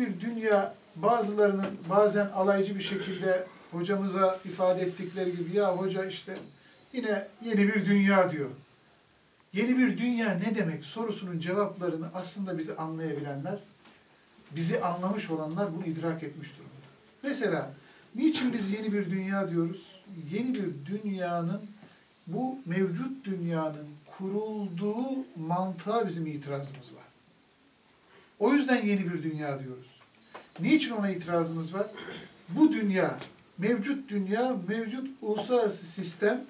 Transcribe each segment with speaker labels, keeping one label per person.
Speaker 1: bir dünya bazılarının bazen alaycı bir şekilde hocamıza ifade ettikleri gibi ya hoca işte yine yeni bir dünya diyor. Yeni bir dünya ne demek sorusunun cevaplarını aslında bizi anlayabilenler, bizi anlamış olanlar bunu idrak etmiş durumda. Mesela niçin biz yeni bir dünya diyoruz? Yeni bir dünyanın bu mevcut dünyanın kurulduğu mantığa bizim itirazımız var. O yüzden yeni bir dünya diyoruz. Niçin ona itirazımız var? Bu dünya, mevcut dünya, mevcut uluslararası sistem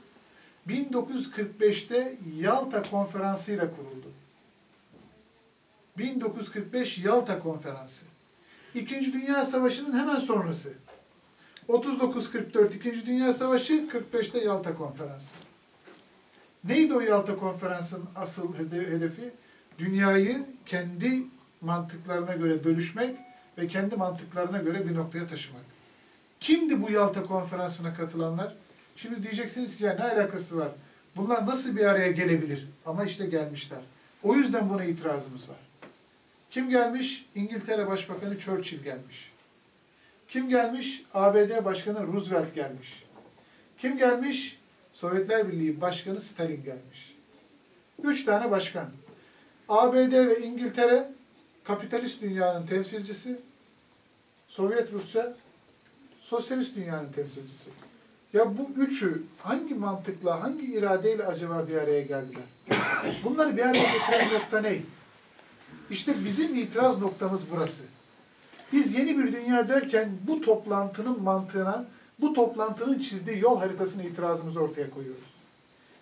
Speaker 1: 1945'te Yalta Konferansı'yla kuruldu. 1945 Yalta Konferansı. İkinci Dünya Savaşı'nın hemen sonrası. 39-44 İkinci Dünya Savaşı, 45'te Yalta Konferansı. Neydi o Yalta Konferansı'nın asıl hedefi? Dünyayı kendi mantıklarına göre bölüşmek ve kendi mantıklarına göre bir noktaya taşımak. Kimdi bu Yalta Konferansı'na katılanlar? Şimdi diyeceksiniz ki ya ne alakası var? Bunlar nasıl bir araya gelebilir? Ama işte gelmişler. O yüzden buna itirazımız var. Kim gelmiş? İngiltere Başbakanı Churchill gelmiş. Kim gelmiş? ABD Başkanı Roosevelt gelmiş. Kim gelmiş? Sovyetler Birliği Başkanı Stalin gelmiş. Üç tane başkan. ABD ve İngiltere kapitalist dünyanın temsilcisi, Sovyet Rusya sosyalist dünyanın temsilcisi. Ya bu üçü hangi mantıkla, hangi iradeyle acaba bir araya geldiler? Bunları bir araya getiren nokta ne? İşte bizim itiraz noktamız burası. Biz yeni bir dünya derken bu toplantının mantığına, bu toplantının çizdiği yol haritasına itirazımızı ortaya koyuyoruz.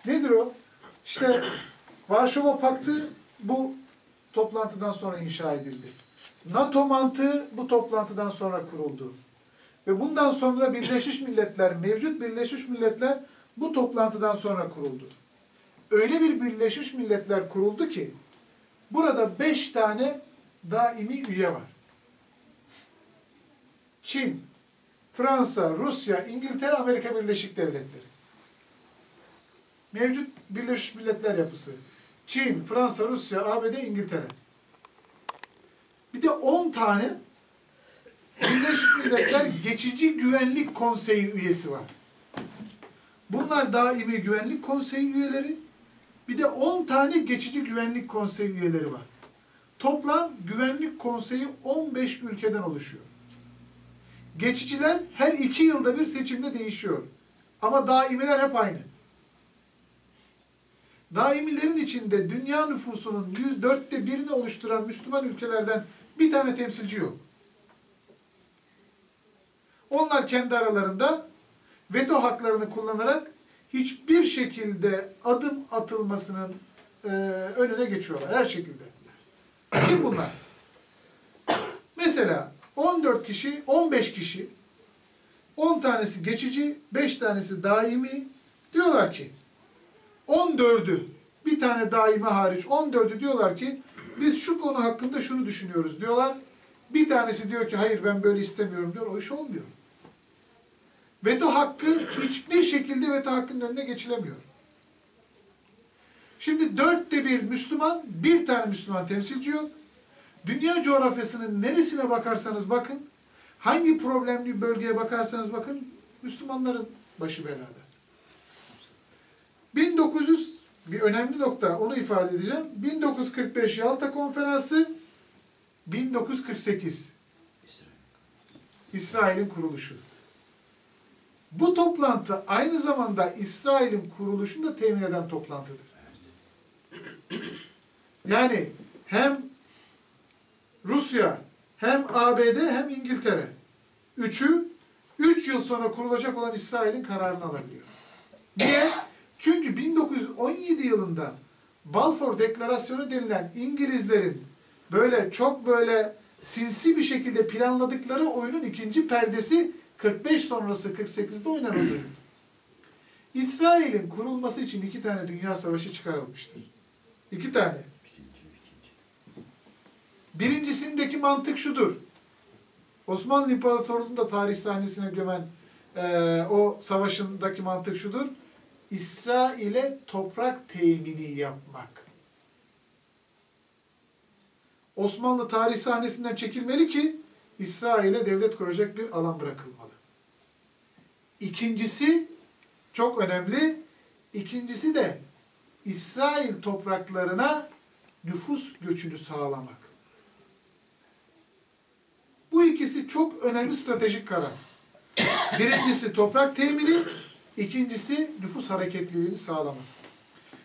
Speaker 1: Nedir o? İşte Varşova Paktı bu toplantıdan sonra inşa edildi. NATO mantığı bu toplantıdan sonra kuruldu. Ve bundan sonra Birleşmiş Milletler, mevcut Birleşmiş Milletler bu toplantıdan sonra kuruldu. Öyle bir Birleşmiş Milletler kuruldu ki burada beş tane daimi üye var. Çin, Fransa, Rusya, İngiltere, Amerika Birleşik Devletleri. Mevcut Birleşmiş Milletler yapısı. Çin, Fransa, Rusya, ABD, İngiltere. Bir de 10 tane Birleşmiş Milletler Geçici Güvenlik Konseyi üyesi var. Bunlar daimi güvenlik konseyi üyeleri. Bir de 10 tane geçici güvenlik konseyi üyeleri var. Toplam güvenlik konseyi 15 ülkeden oluşuyor. Geçiciler her iki yılda bir seçimde değişiyor. Ama daimiler hep aynı. Daimilerin içinde dünya nüfusunun yüz dörtte birini oluşturan Müslüman ülkelerden bir tane temsilci yok. Onlar kendi aralarında veto haklarını kullanarak hiçbir şekilde adım atılmasının e, önüne geçiyorlar her şekilde. Kim bunlar? Mesela 14 kişi, 15 kişi, 10 tanesi geçici, 5 tanesi daimi diyorlar ki 14'ü bir tane daimi hariç 14'ü diyorlar ki biz şu konu hakkında şunu düşünüyoruz diyorlar. Bir tanesi diyor ki hayır ben böyle istemiyorum diyor. O iş olmuyor. Veto hakkı hiçbir şekilde veto hakkının önüne geçilemiyor. Şimdi dörtte bir Müslüman, bir tane Müslüman temsilci yok. Dünya coğrafyasının neresine bakarsanız bakın, hangi problemli bölgeye bakarsanız bakın, Müslümanların başı belada. 1900 bir önemli nokta onu ifade edeceğim. 1945 Yalta Konferansı 1948 İsrail'in kuruluşu. Bu toplantı aynı zamanda İsrail'in kuruluşunu da temin eden toplantıdır. Yani hem Rusya, hem ABD, hem İngiltere. Üçü, üç yıl sonra kurulacak olan İsrail'in kararını alabiliyor. Niye? Çünkü 1917 yılında Balfour Deklarasyonu denilen İngilizlerin böyle çok böyle sinsi bir şekilde planladıkları oyunun ikinci perdesi 45 sonrası 48'de oynanan oyun. İsrail'in kurulması için iki tane dünya savaşı çıkarılmıştır. İki tane. Birincisindeki mantık şudur. Osmanlı İmparatorluğu'nu da tarih sahnesine gömen e, o savaşındaki mantık şudur. İsrail'e toprak temini yapmak. Osmanlı tarih sahnesinden çekilmeli ki İsrail'e devlet kuracak bir alan bırakılmalı. İkincisi çok önemli. İkincisi de İsrail topraklarına nüfus göçünü sağlamak. Bu ikisi çok önemli stratejik karar. Birincisi toprak temini, ikincisi nüfus hareketliliğini sağlamak.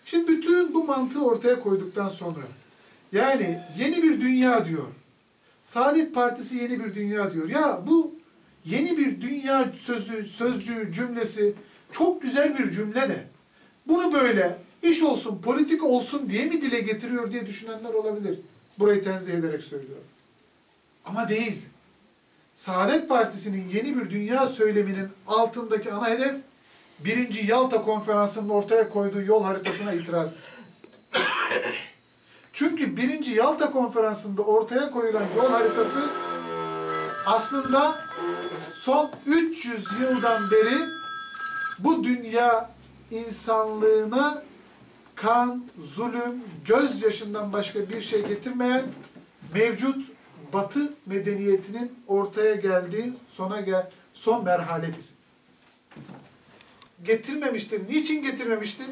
Speaker 1: Şimdi bütün bu mantığı ortaya koyduktan sonra yani yeni bir dünya diyor. Saadet Partisi yeni bir dünya diyor. Ya bu yeni bir dünya sözü, sözcüğü, cümlesi çok güzel bir cümle de bunu böyle iş olsun, politika olsun diye mi dile getiriyor diye düşünenler olabilir. Burayı tenzih ederek söylüyorum. Ama değil. Saadet Partisi'nin yeni bir dünya söyleminin altındaki ana hedef birinci Yalta konferansının ortaya koyduğu yol haritasına itiraz. Çünkü birinci Yalta konferansında ortaya koyulan yol haritası aslında son 300 yıldan beri bu dünya insanlığına kan, zulüm, gözyaşından başka bir şey getirmeyen mevcut Batı medeniyetinin ortaya geldiği sona gel son merhaledir. Getirmemiştir. Niçin getirmemiştir?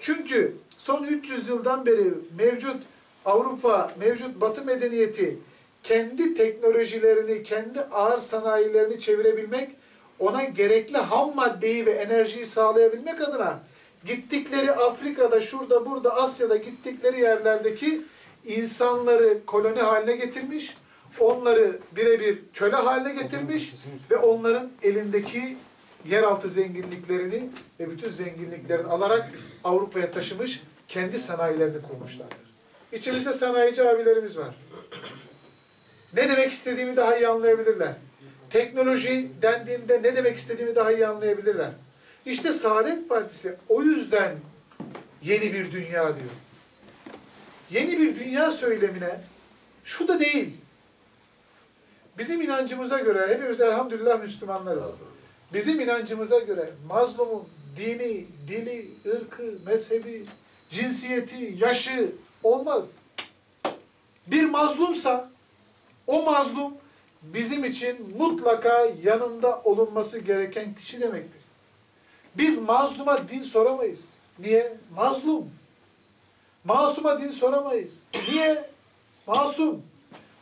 Speaker 1: Çünkü son 300 yıldan beri mevcut Avrupa, mevcut Batı medeniyeti kendi teknolojilerini, kendi ağır sanayilerini çevirebilmek, ona gerekli ham maddeyi ve enerjiyi sağlayabilmek adına gittikleri Afrika'da, şurada, burada, Asya'da gittikleri yerlerdeki insanları koloni haline getirmiş, onları birebir köle haline getirmiş ve onların elindeki yeraltı zenginliklerini ve bütün zenginliklerini alarak Avrupa'ya taşımış, kendi sanayilerini kurmuşlardır. İçimizde sanayici abilerimiz var. Ne demek istediğimi daha iyi anlayabilirler. Teknoloji dendiğinde ne demek istediğimi daha iyi anlayabilirler. İşte Saadet Partisi o yüzden yeni bir dünya diyor. Yeni bir dünya söylemine şu da değil. Bizim inancımıza göre hepimiz elhamdülillah Müslümanlarız. Bizim inancımıza göre mazlumun dini, dili, ırkı, mezhebi, cinsiyeti, yaşı olmaz. Bir mazlumsa o mazlum bizim için mutlaka yanında olunması gereken kişi demektir. Biz mazluma din soramayız. Niye? Mazlum. Masuma din soramayız. Niye? Masum.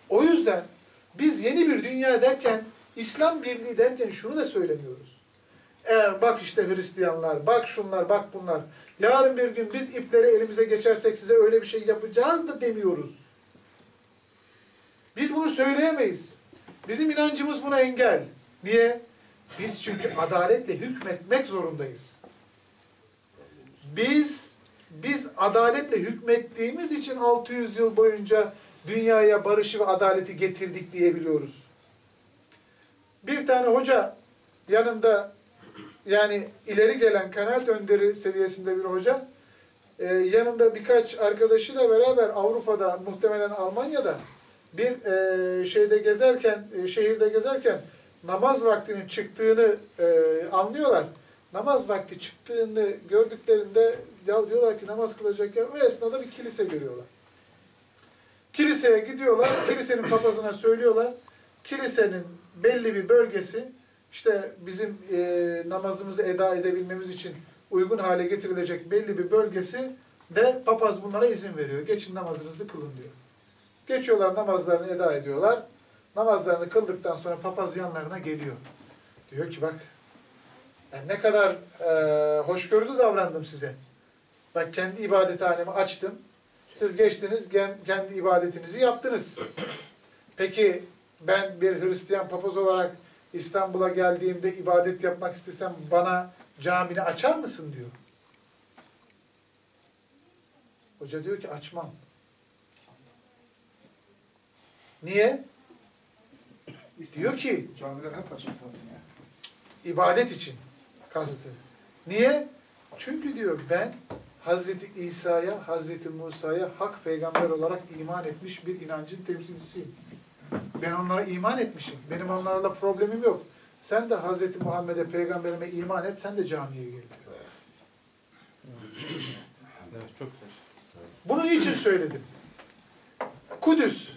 Speaker 1: O yüzden biz yeni bir dünya derken, İslam birliği derken şunu da söylemiyoruz. Eğer bak işte Hristiyanlar, bak şunlar, bak bunlar. Yarın bir gün biz ipleri elimize geçersek size öyle bir şey yapacağız da demiyoruz. Biz bunu söyleyemeyiz. Bizim inancımız buna engel. Niye? Biz çünkü adaletle hükmetmek zorundayız. Biz biz adaletle hükmettiğimiz için 600 yıl boyunca dünyaya barışı ve adaleti getirdik diyebiliyoruz. Bir tane hoca yanında yani ileri gelen kanaat önderi seviyesinde bir hoca e, yanında birkaç arkadaşıyla beraber Avrupa'da muhtemelen Almanya'da bir e, şeyde gezerken e, şehirde gezerken namaz vaktinin çıktığını e, anlıyorlar. Namaz vakti çıktığını gördüklerinde ya diyorlar ki namaz kılacak yer o esnada bir kilise görüyorlar. Kiliseye gidiyorlar, kilisenin papazına söylüyorlar. Kilisenin belli bir bölgesi işte bizim e, namazımızı eda edebilmemiz için uygun hale getirilecek belli bir bölgesi de papaz bunlara izin veriyor. Geçin namazınızı kılın diyor. Geçiyorlar namazlarını eda ediyorlar. Namazlarını kıldıktan sonra papaz yanlarına geliyor. Diyor ki bak ben ne kadar e, hoşgörülü davrandım size. Bak kendi ibadethanemi açtım. Siz geçtiniz kendi ibadetinizi yaptınız. Peki ben bir Hristiyan papaz olarak İstanbul'a geldiğimde ibadet yapmak istesem bana camini açar mısın diyor. Hoca diyor ki açmam. Niye? Diyor ki
Speaker 2: Camiler hep açık zaten ya.
Speaker 1: ibadet için kastı. Niye? Çünkü diyor ben Hazreti İsa'ya, Hazreti Musa'ya hak peygamber olarak iman etmiş bir inancın temsilcisiyim. Ben onlara iman etmişim. Benim onlarla problemim yok. Sen de Hazreti Muhammed'e peygamberime iman et, sen de camiye gel.
Speaker 3: Evet.
Speaker 1: Bunu niçin söyledim? Kudüs,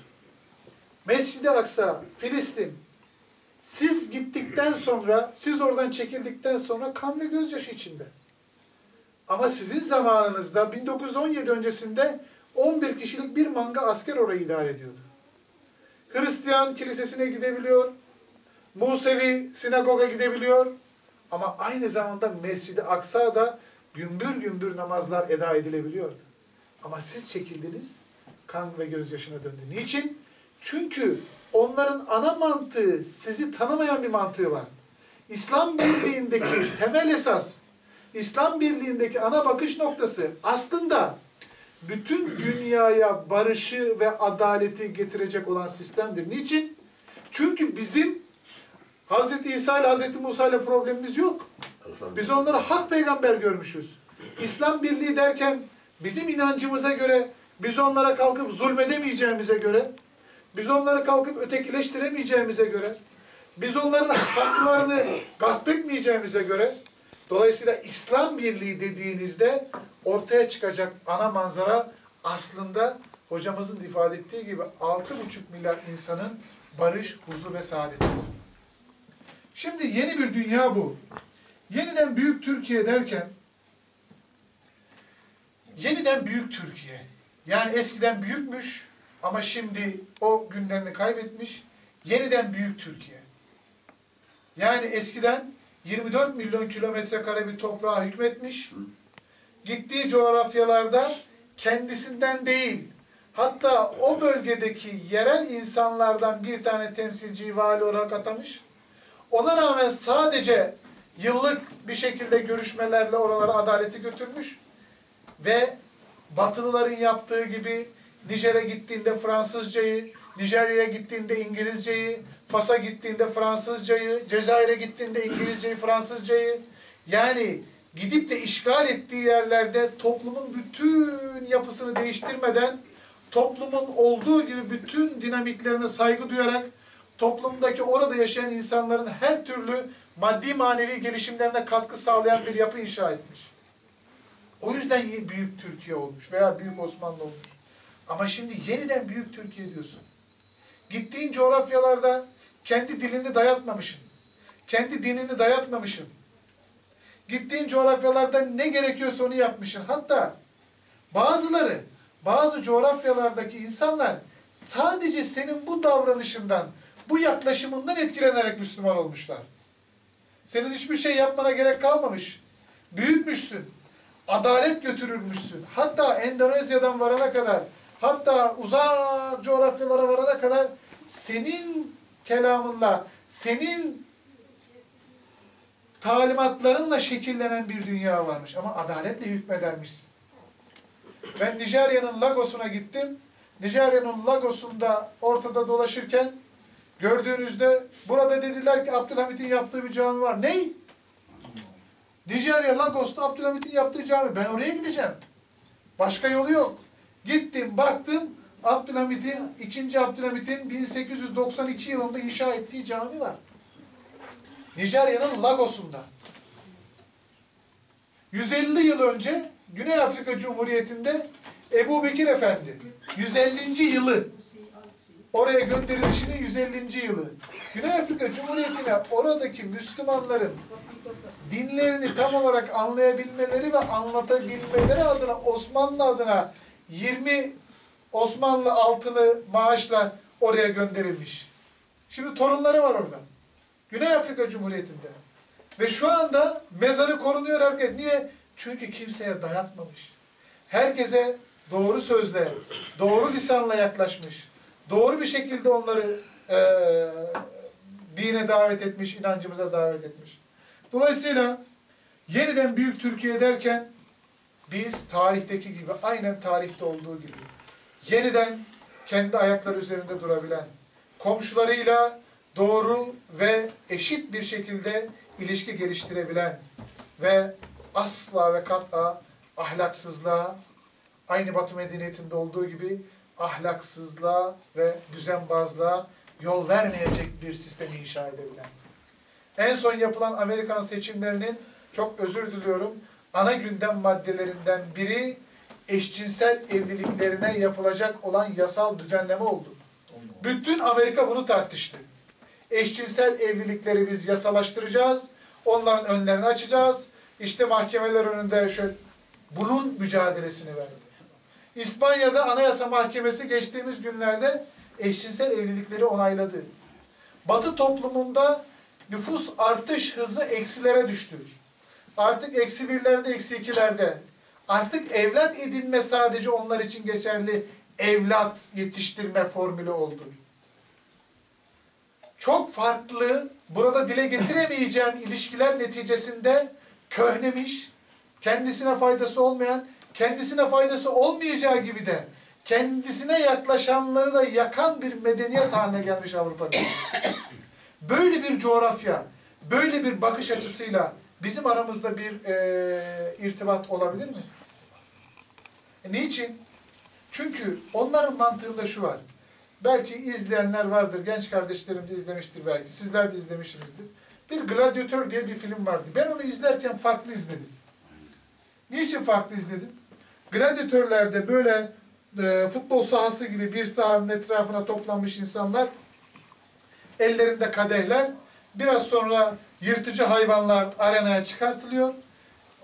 Speaker 1: Mescid-i Aksa, Filistin Siz gittikten sonra, siz oradan çekildikten sonra kan ve gözyaşı içinde. Ama sizin zamanınızda 1917 öncesinde 11 kişilik bir manga asker orayı idare ediyordu. Hristiyan kilisesine gidebiliyor, Musevi sinagoga gidebiliyor ama aynı zamanda Mescid-i Aksa'da gümbür gümbür namazlar eda edilebiliyordu. Ama siz çekildiniz, kan ve gözyaşına döndü. Niçin? Çünkü onların ana mantığı sizi tanımayan bir mantığı var. İslam Birliği'ndeki temel esas, İslam Birliği'ndeki ana bakış noktası aslında bütün dünyaya barışı ve adaleti getirecek olan sistemdir. Niçin? Çünkü bizim Hz. İsa ile Hz. Musa ile problemimiz yok. Biz onları hak peygamber görmüşüz. İslam Birliği derken bizim inancımıza göre biz onlara kalkıp zulmedemeyeceğimize göre biz onları kalkıp ötekileştiremeyeceğimize göre biz onların haklarını gasp etmeyeceğimize göre dolayısıyla İslam Birliği dediğinizde ortaya çıkacak ana manzara aslında hocamızın ifade ettiği gibi 6,5 milyar insanın barış, huzur ve saadeti. Şimdi yeni bir dünya bu. Yeniden büyük Türkiye derken yeniden büyük Türkiye. Yani eskiden büyükmüş ama şimdi o günlerini kaybetmiş. Yeniden büyük Türkiye. Yani eskiden 24 milyon kilometre kare bir toprağa hükmetmiş. Gittiği coğrafyalarda kendisinden değil, hatta o bölgedeki yerel insanlardan bir tane temsilciyi vali olarak atamış. Ona rağmen sadece yıllık bir şekilde görüşmelerle oralara adaleti götürmüş ve Batılıların yaptığı gibi Nijer'e gittiğinde Fransızcayı, Nijerya'ya gittiğinde İngilizceyi, Fas'a gittiğinde Fransızcayı, Cezayir'e gittiğinde İngilizceyi, Fransızcayı yani gidip de işgal ettiği yerlerde toplumun bütün yapısını değiştirmeden toplumun olduğu gibi bütün dinamiklerine saygı duyarak toplumdaki orada yaşayan insanların her türlü maddi manevi gelişimlerine katkı sağlayan bir yapı inşa etmiş. O yüzden büyük Türkiye olmuş veya büyük Osmanlı olmuş. Ama şimdi yeniden büyük Türkiye diyorsun. Gittiğin coğrafyalarda kendi dilini dayatmamışsın. Kendi dinini dayatmamışsın. Gittiğin coğrafyalarda ne gerekiyorsa onu yapmışsın. Hatta bazıları, bazı coğrafyalardaki insanlar sadece senin bu davranışından, bu yaklaşımından etkilenerek Müslüman olmuşlar. Senin hiçbir şey yapmana gerek kalmamış. Büyütmüşsün. Adalet götürülmüşsün. Hatta Endonezya'dan varana kadar, hatta uzak coğrafyalara varana kadar senin kelamınla, senin talimatlarınla şekillenen bir dünya varmış. Ama adaletle hükmedermişsin. Ben Nijerya'nın Lagos'una gittim. Nijerya'nın Lagos'unda ortada dolaşırken gördüğünüzde burada dediler ki Abdülhamit'in yaptığı bir cami var. Ney? Nijerya Lagos'ta Abdülhamit'in yaptığı cami. Ben oraya gideceğim. Başka yolu yok. Gittim, baktım. Abdülhamit'in, 2. Abdülhamit'in 1892 yılında inşa ettiği cami var. Nijerya'nın Lagos'unda. 150 yıl önce Güney Afrika Cumhuriyeti'nde Ebu Bekir Efendi 150. yılı oraya gönderilişinin 150. yılı. Güney Afrika Cumhuriyeti'ne oradaki Müslümanların dinlerini tam olarak anlayabilmeleri ve anlatabilmeleri adına Osmanlı adına 20 Osmanlı altını maaşla oraya gönderilmiş. Şimdi torunları var orada. Güney Afrika Cumhuriyeti'nde. Ve şu anda mezarı korunuyor herkes. Niye? Çünkü kimseye dayatmamış. Herkese doğru sözle, doğru lisanla yaklaşmış. Doğru bir şekilde onları e, dine davet etmiş, inancımıza davet etmiş. Dolayısıyla yeniden büyük Türkiye derken biz tarihteki gibi, aynen tarihte olduğu gibi yeniden kendi ayakları üzerinde durabilen, komşularıyla doğru ve eşit bir şekilde ilişki geliştirebilen ve asla ve kat'a ahlaksızlığa, aynı Batı medeniyetinde olduğu gibi ahlaksızlığa ve düzenbazlığa yol vermeyecek bir sistemi inşa edebilen. En son yapılan Amerikan seçimlerinin, çok özür diliyorum, ana gündem maddelerinden biri eşcinsel evliliklerine yapılacak olan yasal düzenleme oldu. Bütün Amerika bunu tartıştı. Eşcinsel evlilikleri biz yasalaştıracağız. Onların önlerini açacağız. İşte mahkemeler önünde şöyle bunun mücadelesini verdi. İspanya'da Anayasa Mahkemesi geçtiğimiz günlerde eşcinsel evlilikleri onayladı. Batı toplumunda nüfus artış hızı eksilere düştü. Artık eksi birlerde, eksi ikilerde. Artık evlat edinme sadece onlar için geçerli evlat yetiştirme formülü oldu. Çok farklı, burada dile getiremeyeceğim ilişkiler neticesinde köhnemiş, kendisine faydası olmayan, kendisine faydası olmayacağı gibi de kendisine yaklaşanları da yakan bir medeniyet haline gelmiş Avrupa. Böyle bir coğrafya, böyle bir bakış açısıyla bizim aramızda bir e, irtibat olabilir mi? E, niçin? Çünkü onların mantığında şu var. Belki izleyenler vardır, genç kardeşlerim de izlemiştir belki, sizler de izlemişsinizdir. Bir Gladyatör diye bir film vardı. Ben onu izlerken farklı izledim. Niçin farklı izledim? Gladyatörlerde böyle e, futbol sahası gibi bir sahanın etrafına toplanmış insanlar, ellerinde kadehler, biraz sonra yırtıcı hayvanlar arenaya çıkartılıyor,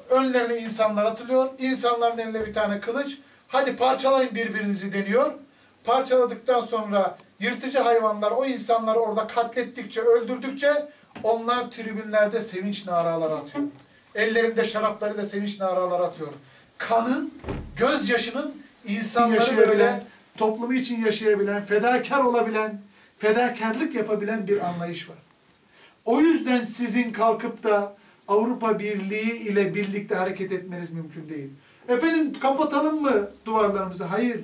Speaker 1: önlerine insanlar atılıyor, insanların eline bir tane kılıç, hadi parçalayın birbirinizi deniyor. Parçaladıktan sonra yırtıcı hayvanlar o insanları orada katlettikçe, öldürdükçe onlar tribünlerde sevinç naraları atıyor. Ellerinde şaraplarıyla sevinç naraları atıyor. Kanın, gözyaşının insanları böyle toplumu için yaşayabilen, fedakar olabilen, fedakarlık yapabilen bir anlayış var. O yüzden sizin kalkıp da Avrupa Birliği ile birlikte hareket etmeniz mümkün değil. Efendim kapatalım mı duvarlarımızı? Hayır.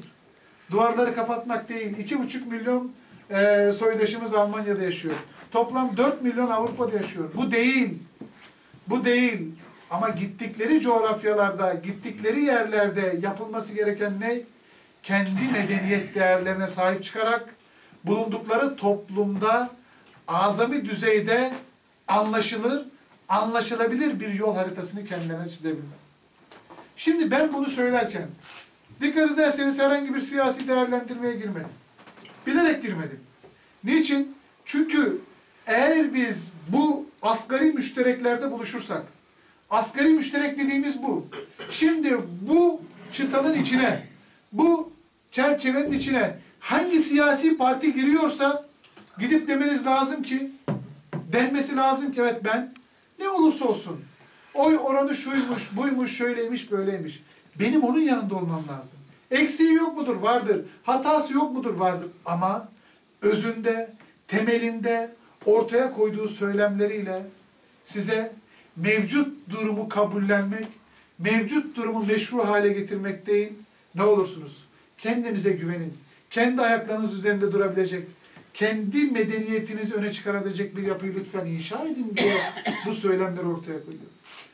Speaker 1: Duvarları kapatmak değil. İki buçuk milyon e, soydaşımız Almanya'da yaşıyor. Toplam 4 milyon Avrupa'da yaşıyor. Bu değil. Bu değil. Ama gittikleri coğrafyalarda, gittikleri yerlerde yapılması gereken ne? Kendi medeniyet değerlerine sahip çıkarak bulundukları toplumda azami düzeyde anlaşılır, anlaşılabilir bir yol haritasını kendilerine çizebilmek. Şimdi ben bunu söylerken dikkat ederseniz herhangi bir siyasi değerlendirmeye girmedim. Bilerek girmedim. Niçin? Çünkü eğer biz bu asgari müştereklerde buluşursak, asgari müşterek dediğimiz bu. Şimdi bu çıtanın içine, bu çerçevenin içine hangi siyasi parti giriyorsa gidip demeniz lazım ki, denmesi lazım ki evet ben ne olursa olsun oy oranı şuymuş, buymuş, şöyleymiş, böyleymiş. Benim onun yanında olmam lazım. Eksiği yok mudur? Vardır. Hatası yok mudur? Vardır. Ama özünde, temelinde, ortaya koyduğu söylemleriyle size mevcut durumu kabullenmek, mevcut durumu meşru hale getirmek değil, ne olursunuz? Kendinize güvenin. Kendi ayaklarınız üzerinde durabilecek, kendi medeniyetinizi öne çıkarabilecek bir yapıyı lütfen inşa edin diye bu söylemleri ortaya koyuyor.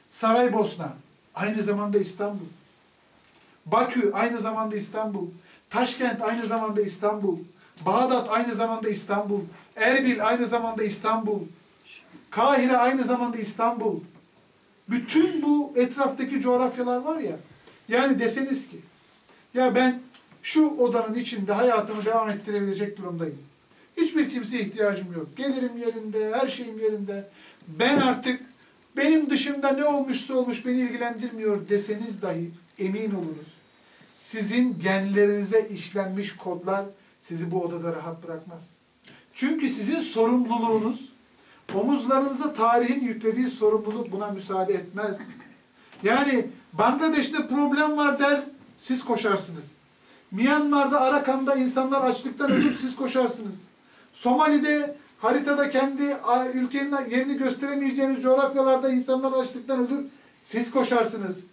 Speaker 1: Saraybosna, aynı zamanda İstanbul. Bakü, aynı zamanda İstanbul. Taşkent, aynı zamanda İstanbul. Bağdat, aynı zamanda İstanbul. Erbil, aynı zamanda İstanbul. Kahire, aynı zamanda İstanbul. Bütün bu etraftaki coğrafyalar var ya, yani deseniz ki, ya ben şu odanın içinde hayatımı devam ettirebilecek durumdayım. Hiçbir kimseye ihtiyacım yok. Gelirim yerinde, her şeyim yerinde. Ben artık benim dışımda ne olmuşsa olmuş beni ilgilendirmiyor deseniz dahi emin olunuz. Sizin genlerinize işlenmiş kodlar sizi bu odada rahat bırakmaz. Çünkü sizin sorumluluğunuz, omuzlarınıza tarihin yüklediği sorumluluk buna müsaade etmez. Yani Bangladeş'te problem var der, siz koşarsınız. Myanmar'da, Arakan'da insanlar açlıktan ölür, siz koşarsınız. Somali'de haritada kendi ülkenin yerini gösteremeyeceğiniz coğrafyalarda insanlar açlıktan ölür, siz koşarsınız.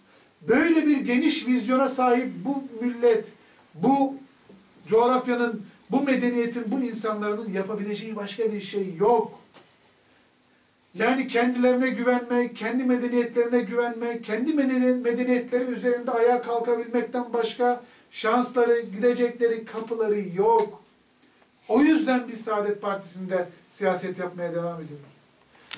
Speaker 1: Böyle bir geniş vizyona sahip bu millet, bu coğrafyanın, bu medeniyetin, bu insanların yapabileceği başka bir şey yok. Yani kendilerine güvenmek, kendi medeniyetlerine güvenmek, kendi medeniyetleri üzerinde ayağa kalkabilmekten başka şansları, gidecekleri kapıları yok. O yüzden biz Saadet Partisi'nde siyaset yapmaya devam ediyoruz.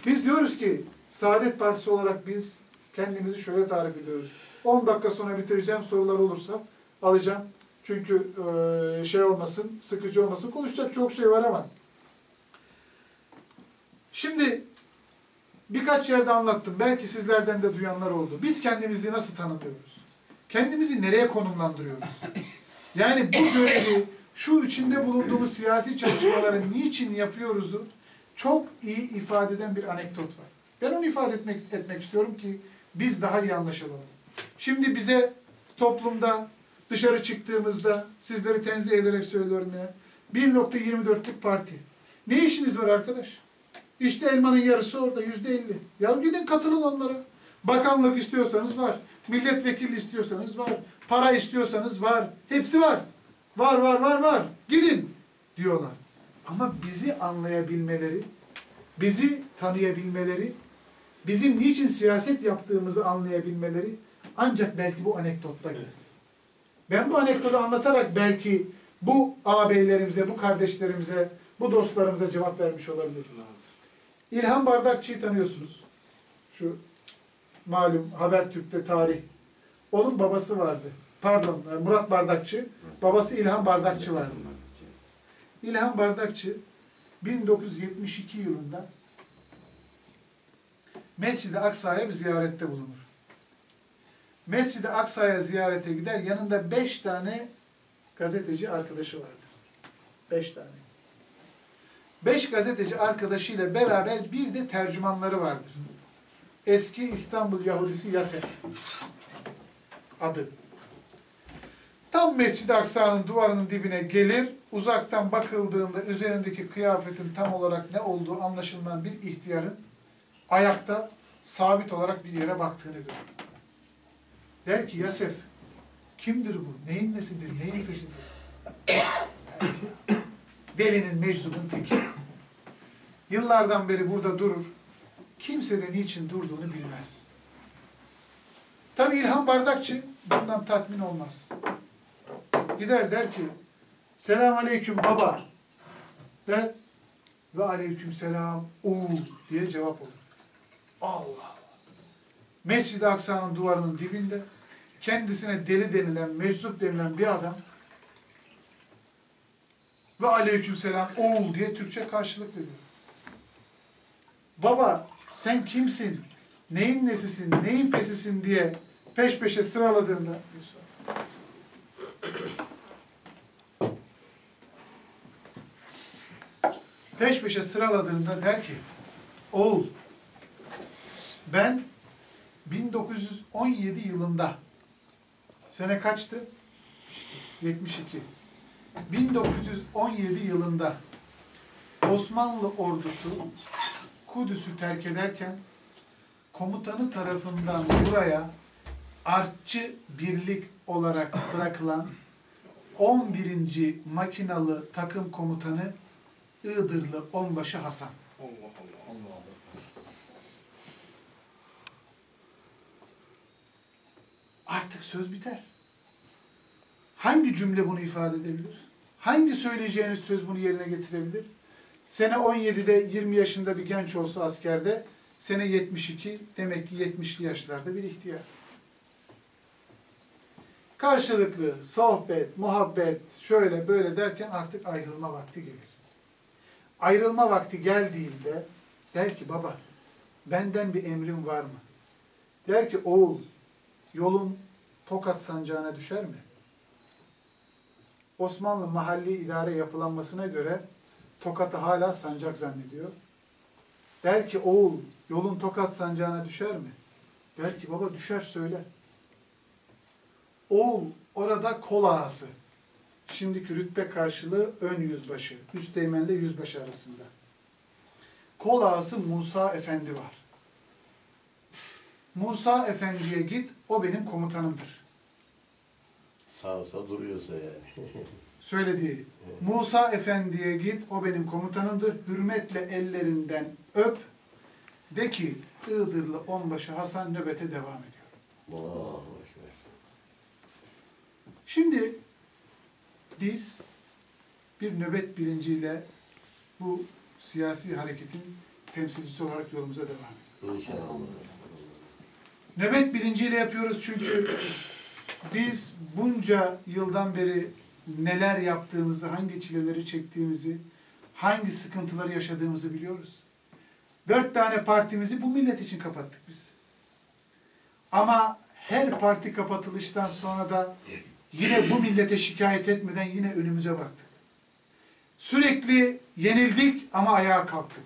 Speaker 1: Biz diyoruz ki Saadet Partisi olarak biz kendimizi şöyle tarif ediyoruz. 10 dakika sonra bitireceğim sorular olursa alacağım. Çünkü e, şey olmasın, sıkıcı olmasın. Konuşacak çok şey var ama Şimdi birkaç yerde anlattım. Belki sizlerden de duyanlar oldu. Biz kendimizi nasıl tanımlıyoruz? Kendimizi nereye konumlandırıyoruz? Yani bu görevi, şu içinde bulunduğumuz siyasi çalışmaları niçin yapıyoruzu çok iyi ifade eden bir anekdot var. Ben onu ifade etmek, etmek istiyorum ki biz daha iyi anlaşılalım. Şimdi bize toplumda dışarı çıktığımızda sizleri tenzih ederek söylüyorum ya. 1.24'lük parti. Ne işiniz var arkadaş? İşte elmanın yarısı orada yüzde elli. Ya gidin katılın onlara. Bakanlık istiyorsanız var. Milletvekili istiyorsanız var. Para istiyorsanız var. Hepsi var. Var var var var. Gidin diyorlar. Ama bizi anlayabilmeleri, bizi tanıyabilmeleri, bizim niçin siyaset yaptığımızı anlayabilmeleri ancak belki bu anekdotta gelir. Ben bu anekdotu anlatarak belki bu ağabeylerimize, bu kardeşlerimize, bu dostlarımıza cevap vermiş olabilirim. İlhan Bardakçı'yı tanıyorsunuz. Şu malum Habertürk'te tarih. Onun babası vardı. Pardon Murat Bardakçı. Babası İlhan Bardakçı vardı. İlhan Bardakçı 1972 yılında Mescid-i Aksa'ya bir ziyarette bulunur. Mescid-i Aksa'ya ziyarete gider. Yanında beş tane gazeteci arkadaşı vardır. Beş tane. Beş gazeteci arkadaşıyla beraber bir de tercümanları vardır. Eski İstanbul Yahudisi Yasef adı. Tam Mescid-i Aksa'nın duvarının dibine gelir, uzaktan bakıldığında üzerindeki kıyafetin tam olarak ne olduğu anlaşılmayan bir ihtiyarın ayakta sabit olarak bir yere baktığını görür. Der ki Yasef, kimdir bu? Neyin nesidir? Neyin fesidir? Delinin, meczubun teki. Yıllardan beri burada durur. Kimse de niçin durduğunu bilmez. Tabi İlhan Bardakçı bundan tatmin olmaz. Gider der ki, Selam aleyküm baba der ve aleyküm selam oğul diye cevap olur. Allah Allah. Mescid-i Aksa'nın duvarının dibinde kendisine deli denilen, meczup denilen bir adam ve aleykümselam oğul diye Türkçe karşılık veriyor. Baba sen kimsin? Neyin nesisin? Neyin fesisin diye peş peşe sıraladığında peş peşe sıraladığında der ki oğul ben 1917 yılında sene kaçtı? 72. 1917 yılında Osmanlı ordusu Kudüs'ü terk ederken komutanı tarafından buraya artçı birlik olarak bırakılan 11. makinalı takım komutanı Iğdırlı Onbaşı Hasan. Artık söz biter. Hangi cümle bunu ifade edebilir? Hangi söyleyeceğiniz söz bunu yerine getirebilir? Sene 17'de 20 yaşında bir genç olsa askerde, sene 72 demek ki 70'li yaşlarda bir ihtiyar. Karşılıklı sohbet, muhabbet, şöyle böyle derken artık ayrılma vakti gelir. Ayrılma vakti geldiğinde der ki baba benden bir emrin var mı? Der ki oğul yolun Tokat sancağına düşer mi? Osmanlı mahalli idare yapılanmasına göre Tokat'ı hala sancak zannediyor. Der ki oğul yolun Tokat sancağına düşer mi? Der ki baba düşer söyle. Oğul orada kol ağası. Şimdiki rütbe karşılığı ön yüzbaşı. Üsteğmenle yüzbaşı arasında. Kol ağası Musa Efendi var. Musa Efendi'ye git, o benim komutanımdır.
Speaker 2: Sağ olsa duruyorsa yani.
Speaker 1: Söylediği, Musa Efendi'ye git, o benim komutanımdır. Hürmetle ellerinden öp. De ki, Iğdırlı onbaşı Hasan nöbete devam ediyor.
Speaker 2: Ekber.
Speaker 1: Şimdi biz bir nöbet bilinciyle bu siyasi hareketin temsilcisi olarak yolumuza devam ediyoruz.
Speaker 2: İnşallah.
Speaker 1: Nöbet bilinciyle yapıyoruz çünkü biz bunca yıldan beri neler yaptığımızı, hangi çileleri çektiğimizi, hangi sıkıntıları yaşadığımızı biliyoruz. Dört tane partimizi bu millet için kapattık biz. Ama her parti kapatılıştan sonra da yine bu millete şikayet etmeden yine önümüze baktık. Sürekli yenildik ama ayağa kalktık.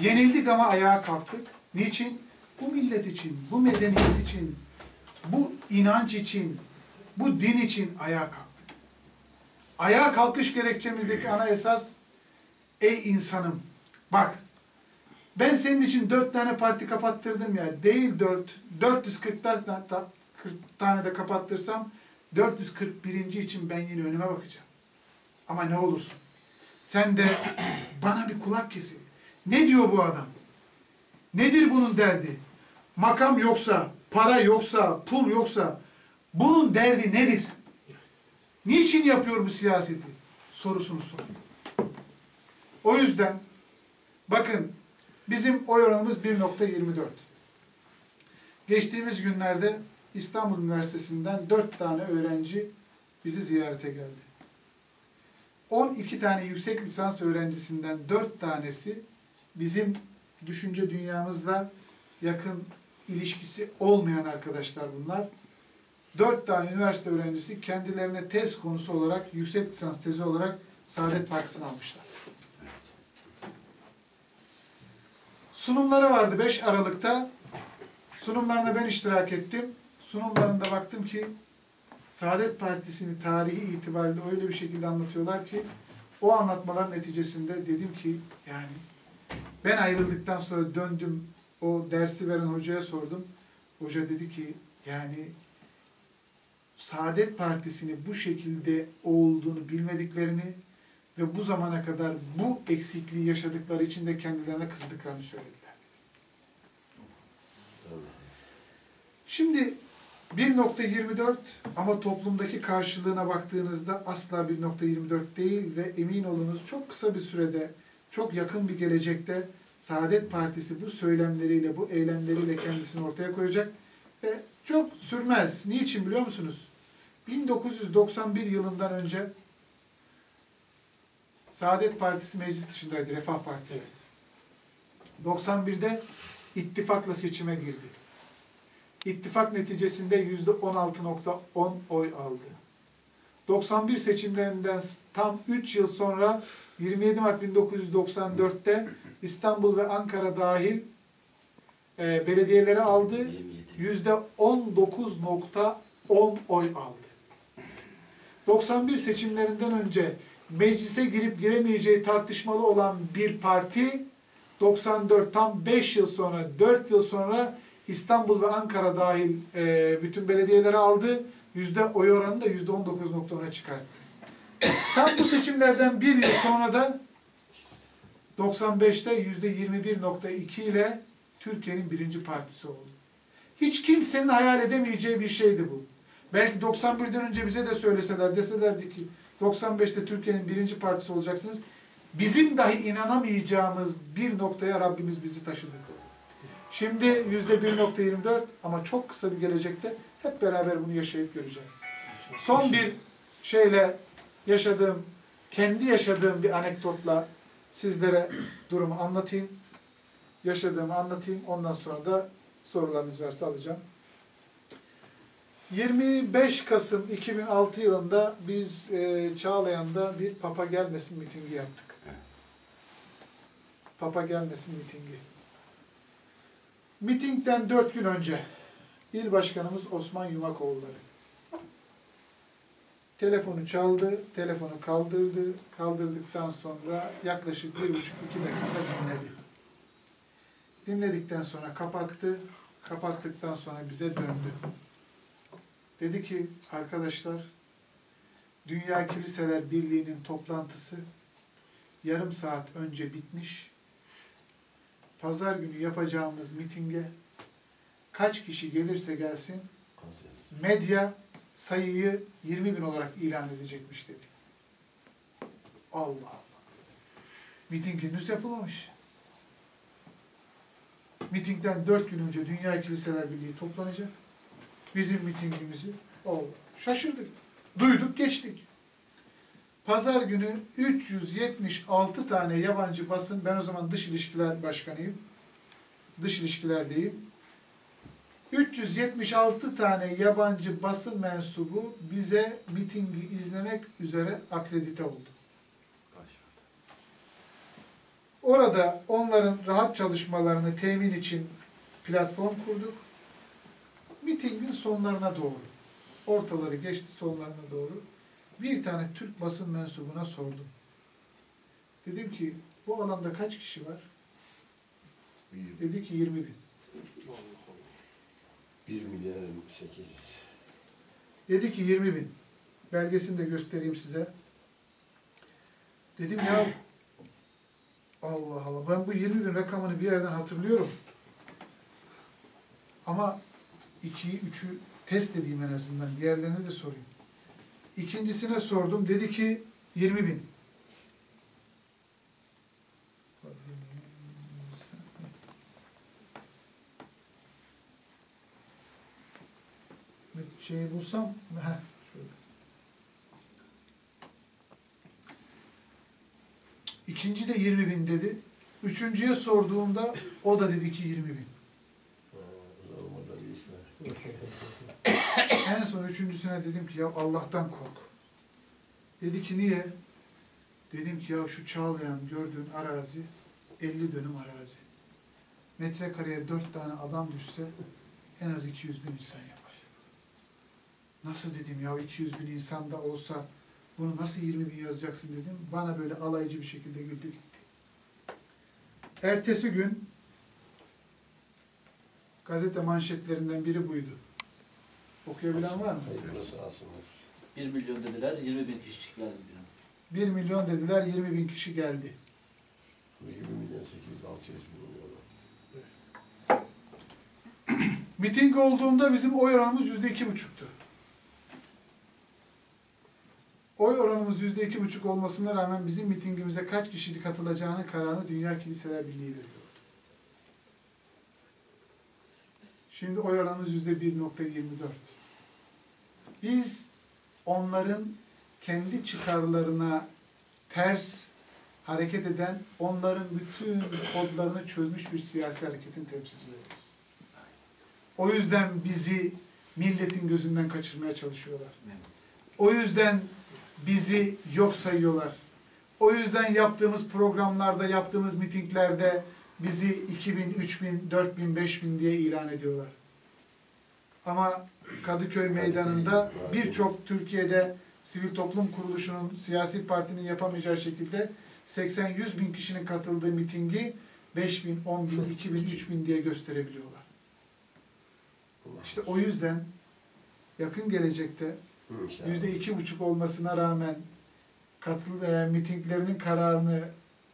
Speaker 1: Yenildik ama ayağa kalktık. Niçin? Bu millet için, bu medeniyet için, bu inanç için, bu din için ayağa kalktık. Ayağa kalkış gerekçemizdeki ana esas, ey insanım, bak, ben senin için dört tane parti kapattırdım ya, değil dört, 444 tane, 40 tane de kapattırsam, 441. için ben yine önüme bakacağım. Ama ne olursun, sen de bana bir kulak kesin. Ne diyor bu adam? Nedir bunun derdi? Makam yoksa, para yoksa, pul yoksa bunun derdi nedir? Niçin yapıyor bu siyaseti? Sorusunu sor. O yüzden bakın bizim oy oranımız 1.24. Geçtiğimiz günlerde İstanbul Üniversitesi'nden 4 tane öğrenci bizi ziyarete geldi. 12 tane yüksek lisans öğrencisinden 4 tanesi bizim düşünce dünyamızla yakın ilişkisi olmayan arkadaşlar bunlar. Dört tane üniversite öğrencisi kendilerine tez konusu olarak, yüksek lisans tezi olarak Saadet Partisi'ni almışlar. Sunumları vardı 5 Aralık'ta. Sunumlarına ben iştirak ettim. Sunumlarında baktım ki Saadet Partisi'ni tarihi itibariyle öyle bir şekilde anlatıyorlar ki o anlatmalar neticesinde dedim ki yani ben ayrıldıktan sonra döndüm o dersi veren hocaya sordum. Hoca dedi ki yani Saadet Partisi'ni bu şekilde olduğunu bilmediklerini ve bu zamana kadar bu eksikliği yaşadıkları için de kendilerine kızdıklarını söylediler. Şimdi 1.24 ama toplumdaki karşılığına baktığınızda asla 1.24 değil ve emin olunuz çok kısa bir sürede, çok yakın bir gelecekte Saadet Partisi bu söylemleriyle, bu eylemleriyle kendisini ortaya koyacak ve çok sürmez. Niçin biliyor musunuz? 1991 yılından önce Saadet Partisi meclis dışındaydı, Refah Partisi. 91'de ittifakla seçime girdi. İttifak neticesinde yüzde 16.10 oy aldı. 91 seçimlerinden tam 3 yıl sonra 27 Mart 1994'te İstanbul ve Ankara dahil e, belediyeleri aldı. Yüzde 19.10 oy aldı. 91 seçimlerinden önce meclise girip giremeyeceği tartışmalı olan bir parti 94 tam 5 yıl sonra 4 yıl sonra İstanbul ve Ankara dahil e, bütün belediyeleri aldı. Yüzde oy oranını da yüzde 19.10'a çıkarttı. Tam bu seçimlerden bir yıl sonra da 95'te yüzde 21.2 ile Türkiye'nin birinci partisi oldu. Hiç kimsenin hayal edemeyeceği bir şeydi bu. Belki 91'den önce bize de söyleseler, deselerdi ki 95'te Türkiye'nin birinci partisi olacaksınız. Bizim dahi inanamayacağımız bir noktaya Rabbimiz bizi taşıdı. Şimdi yüzde 1.24 ama çok kısa bir gelecekte hep beraber bunu yaşayıp göreceğiz. Son bir şeyle yaşadığım, kendi yaşadığım bir anekdotla sizlere durumu anlatayım. Yaşadığımı anlatayım. Ondan sonra da sorularınız varsa alacağım. 25 Kasım 2006 yılında biz e, Çağlayan'da bir Papa Gelmesin mitingi yaptık. Papa Gelmesin mitingi. Mitingden dört gün önce İl Başkanımız Osman Yumakoğulları telefonu çaldı, telefonu kaldırdı, kaldırdıktan sonra yaklaşık bir buçuk iki dakika dinledi. Dinledikten sonra kapattı, kapattıktan sonra bize döndü. Dedi ki arkadaşlar Dünya Kiliseler Birliği'nin toplantısı yarım saat önce bitmiş. Pazar günü yapacağımız mitinge kaç kişi gelirse gelsin medya sayıyı 20 bin olarak ilan edecekmiş dedi. Allah Allah. Miting henüz yapılmamış. Mitingden dört gün önce Dünya Kiliseler Birliği toplanacak. Bizim mitingimizi oldu. Şaşırdık. Duyduk geçtik. Pazar günü 376 tane yabancı basın, ben o zaman dış ilişkiler başkanıyım. dış ilişkilerdeyim. 376 tane yabancı basın mensubu bize mitingi izlemek üzere akredite oldu. Orada onların rahat çalışmalarını temin için platform kurduk. Mitingin sonlarına doğru, ortaları geçti sonlarına doğru bir tane Türk basın mensubuna sordum. Dedim ki bu alanda kaç kişi var? Dedi ki 20 bin.
Speaker 2: 1 milyon 800.
Speaker 1: Dedi ki 20 bin. Belgesini de göstereyim size. Dedim ya Allah Allah ben bu 20 bin rakamını bir yerden hatırlıyorum. Ama 2'yi 3'ü test edeyim en azından. Diğerlerine de sorayım. İkincisine sordum. Dedi ki 20 bin. Şeyi bulsam, şöyle. İkinci de 20 bin dedi. Üçüncüye sorduğumda o da dedi ki 20 bin.
Speaker 2: Ha, Olmadan bir iş var.
Speaker 1: En son üçüncüsüne dedim ki ya Allah'tan kork. Dedi ki niye? Dedim ki ya şu Çağlayan gördüğün arazi 50 dönüm arazi. Metrekareye 4 tane adam düşse en az 200 bin insan yapar. Nasıl dedim ya 200 bin insan da olsa bunu nasıl 20 bin yazacaksın dedim. Bana böyle alaycı bir şekilde güldü gitti. Ertesi gün gazete manşetlerinden biri buydu. Okuyabilen var mı?
Speaker 2: Hayır, burası alsınlar.
Speaker 4: 1 milyon dediler, 20 bin kişi geldi diyor.
Speaker 1: 1 milyon dediler 20 bin kişi geldi.
Speaker 2: Bu 20 milyon 800 600 milyon.
Speaker 1: Miting olduğunda bizim oy oranımız yüzde iki buçuktu. Oy oranımız yüzde iki buçuk olmasına rağmen bizim mitingimize kaç kişi katılacağını kararını Dünya Kiliseler Birliği veriyordu. Şimdi oy oranımız yüzde 1.24. Biz onların kendi çıkarlarına ters hareket eden, onların bütün kodlarını çözmüş bir siyasi hareketin temsilcileriyiz. O yüzden bizi milletin gözünden kaçırmaya çalışıyorlar. O yüzden bizi yok sayıyorlar. O yüzden yaptığımız programlarda, yaptığımız mitinglerde bizi 2000, 3000, 4000, 5000 diye ilan ediyorlar. Ama Kadıköy Meydanı'nda birçok Türkiye'de sivil toplum kuruluşunun, siyasi partinin yapamayacağı şekilde 80-100 bin kişinin katıldığı mitingi 5 bin, 10 bin, 2 bin, 3 bin diye gösterebiliyorlar. İşte o yüzden yakın gelecekte yüzde iki buçuk olmasına rağmen katıl e, mitinglerinin kararını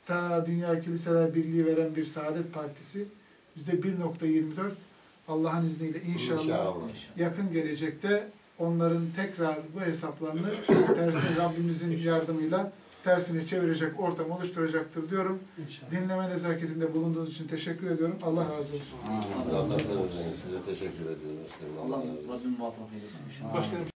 Speaker 1: ta Dünya Kiliseler Birliği veren bir Saadet Partisi yüzde 1.24 Allah'ın izniyle inşallah
Speaker 2: İnşallah.
Speaker 4: İnşallah.
Speaker 1: yakın gelecekte onların tekrar bu hesaplarını tersine Rabbimizin yardımıyla tersine çevirecek ortam oluşturacaktır diyorum. Dinleme nezaketinde bulunduğunuz için teşekkür ediyorum. Allah razı olsun.
Speaker 2: Allah razı olsun. Size teşekkür ediyoruz.
Speaker 4: Allah Rabbim muvaffak eylesin inşallah.
Speaker 3: Başlarım